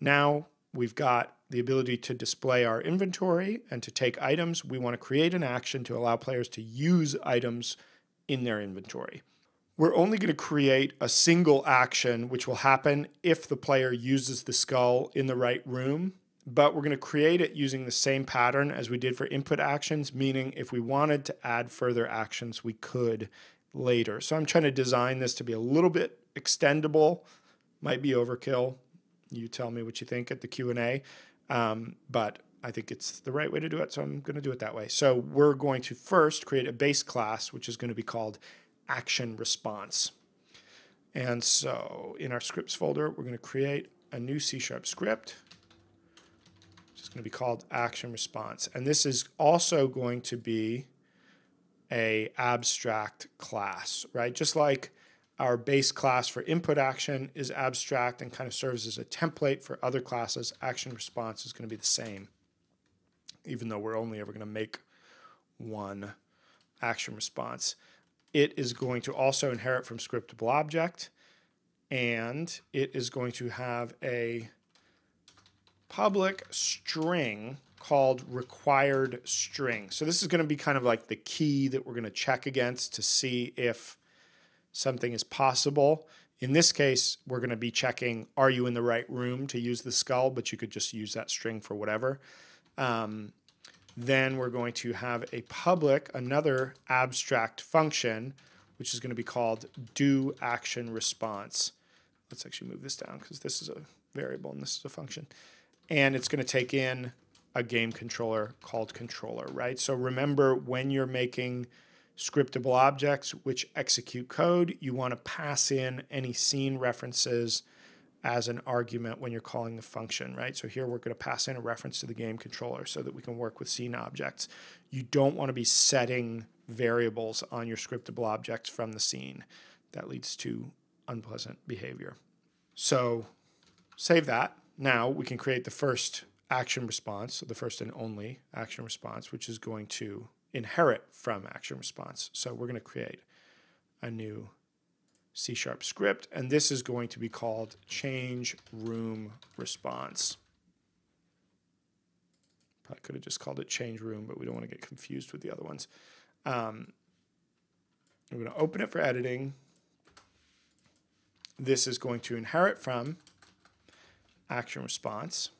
Now we've got the ability to display our inventory and to take items. We want to create an action to allow players to use items in their inventory. We're only going to create a single action, which will happen if the player uses the skull in the right room. But we're going to create it using the same pattern as we did for input actions, meaning if we wanted to add further actions, we could later. So I'm trying to design this to be a little bit extendable. Might be overkill. You tell me what you think at the Q&A. Um, but I think it's the right way to do it, so I'm going to do it that way. So we're going to first create a base class, which is going to be called action response. And so in our scripts folder, we're going to create a new C sharp script. It's going to be called action response. And this is also going to be a abstract class, right? Just like our base class for input action is abstract and kind of serves as a template for other classes, action response is going to be the same, even though we're only ever going to make one action response it is going to also inherit from scriptable object and it is going to have a public string called required string. So this is going to be kind of like the key that we're going to check against to see if something is possible. In this case, we're going to be checking, are you in the right room to use the skull? But you could just use that string for whatever. Um, then we're going to have a public, another abstract function, which is going to be called do action response. Let's actually move this down because this is a variable and this is a function. And it's going to take in a game controller called controller, right? So remember when you're making scriptable objects which execute code, you want to pass in any scene references as an argument when you're calling the function, right? So here we're going to pass in a reference to the game controller so that we can work with scene objects. You don't want to be setting variables on your scriptable objects from the scene. That leads to unpleasant behavior. So save that. Now we can create the first action response, so the first and only action response, which is going to inherit from action response. So we're going to create a new C sharp script, and this is going to be called change room response. Probably could have just called it change room, but we don't want to get confused with the other ones. Um, I'm going to open it for editing. This is going to inherit from action response.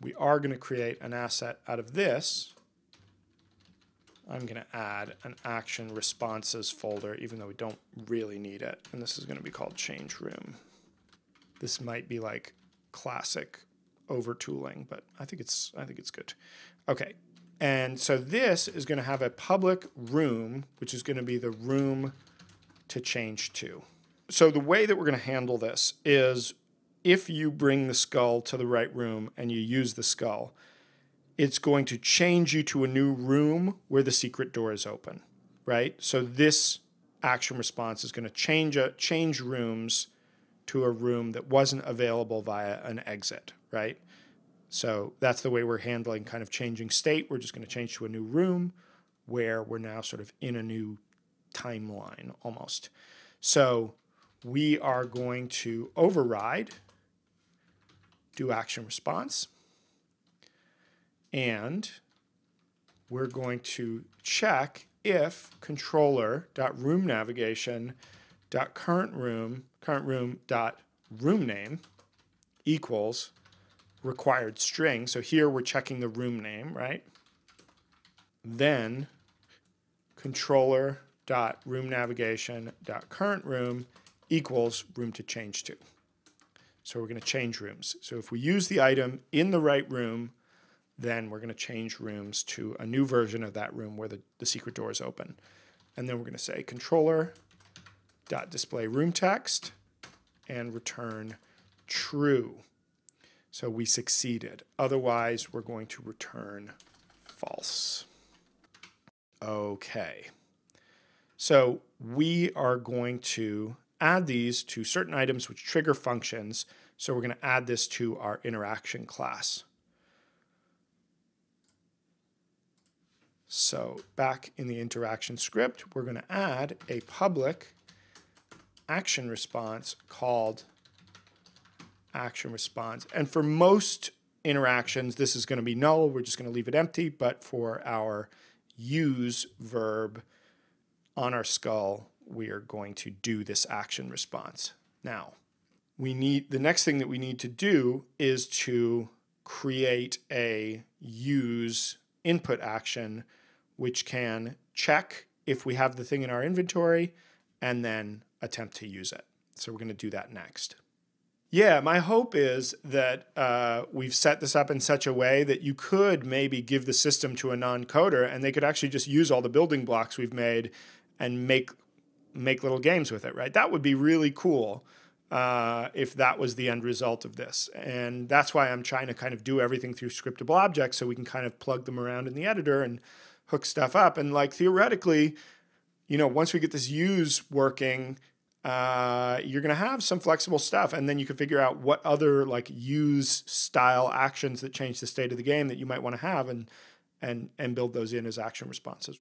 We are going to create an asset out of this I'm going to add an action responses folder, even though we don't really need it. And this is going to be called change room. This might be like classic over tooling, but I think it's I think it's good. Okay. And so this is going to have a public room, which is going to be the room to change to. So the way that we're going to handle this is if you bring the skull to the right room and you use the skull, it's going to change you to a new room where the secret door is open, right? So this action response is going to change a, change rooms to a room that wasn't available via an exit, right? So that's the way we're handling kind of changing state. We're just going to change to a new room where we're now sort of in a new timeline almost. So we are going to override do action response. And we're going to check if controller.room navigation dot current room current room dot room name equals required string. So here we're checking the room name, right? Then controller dot room navigation dot current room equals room to change to. So we're going to change rooms. So if we use the item in the right room, then we're going to change rooms to a new version of that room where the, the secret door is open. And then we're going to say controller dot display room text and return true. So we succeeded. Otherwise, we're going to return false. Okay. So we are going to add these to certain items which trigger functions. So we're going to add this to our interaction class. So back in the interaction script, we're going to add a public action response called action response. And for most interactions, this is going to be null. We're just going to leave it empty. But for our use verb on our skull, we are going to do this action response. Now, we need the next thing that we need to do is to create a use input action which can check if we have the thing in our inventory and then attempt to use it. So we're going to do that next. Yeah, my hope is that uh, we've set this up in such a way that you could maybe give the system to a non-coder and they could actually just use all the building blocks we've made and make make little games with it, right? That would be really cool uh, if that was the end result of this. And that's why I'm trying to kind of do everything through scriptable objects so we can kind of plug them around in the editor and hook stuff up. And like theoretically, you know, once we get this use working, uh, you're going to have some flexible stuff. And then you can figure out what other like use style actions that change the state of the game that you might want to have and, and, and build those in as action responses.